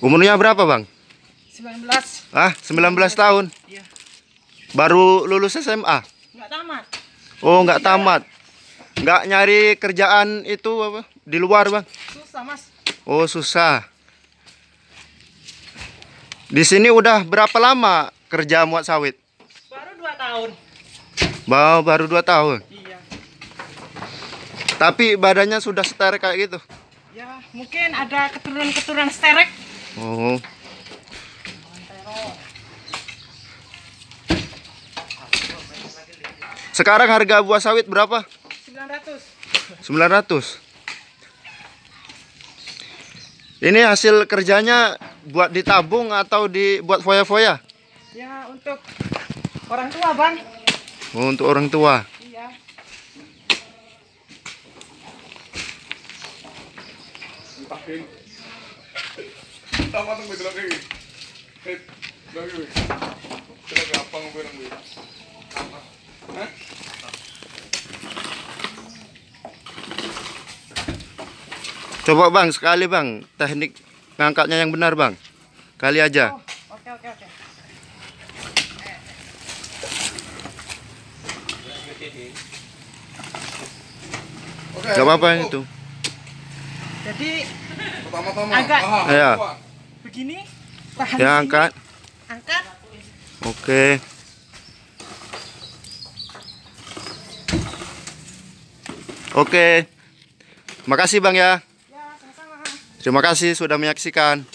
Umurnya berapa bang? 19 Ah 19 tahun. Iya. Baru lulus SMA? Nggak tamat. Oh nggak tamat. Nggak nyari kerjaan itu apa? Di luar bang? Susah mas. Oh susah. Di sini udah berapa lama kerja muat sawit? Baru 2 tahun. Baru, baru 2 tahun? Iya. Tapi badannya sudah setar kayak gitu Ya mungkin ada keturunan-keturunan sterek Oh Sekarang harga buah sawit berapa? 900 900 Ini hasil kerjanya buat ditabung atau dibuat foya-foya? Ya untuk orang tua bang Oh, untuk orang tua. Tama itong may. Eh, apang. Ha? Coba bang, sekali bang, teknik ngangkatnya yang benar bang. Kali aja. Oh oke oke oke Oke. Gak apa-apa oh, itu. Jadi Pertama-tama. Agak- Aha, Iya. begini Tahan Ya di sini, angkat. Angkat Oke. Oke. Makasih bang ya. Ya sama-sama Terima kasih sudah menyaksikan.